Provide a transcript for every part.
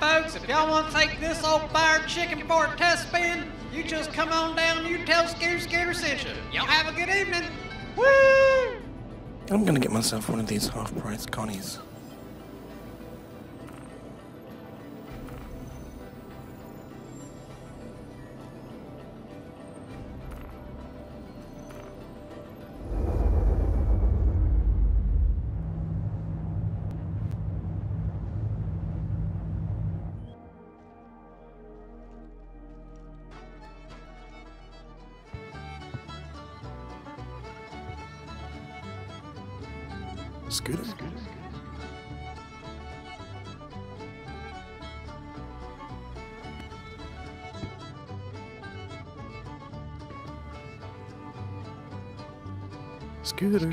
Folks, if y'all want to take this old fired chicken for a test spin, you just come on down. You tell Scooter Scooter sent you. Y'all have a good evening. Woo! I'm gonna get myself one of these half-price Connies. Scooter? Scooter.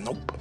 Nope.